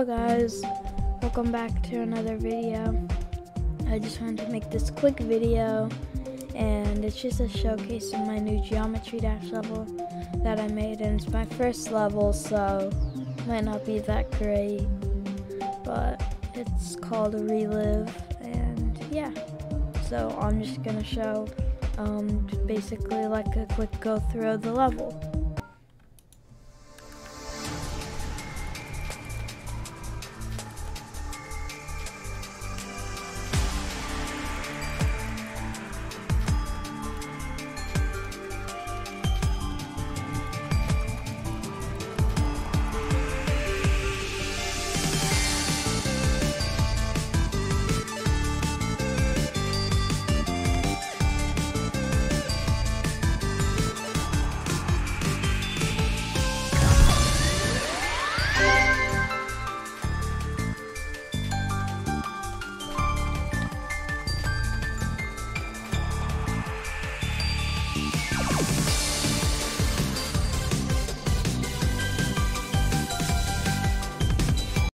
Hello guys, welcome back to another video. I just wanted to make this quick video and it's just a showcase of my new Geometry Dash level that I made and it's my first level so it might not be that great but it's called Relive and yeah so I'm just gonna show um, basically like a quick go through of the level.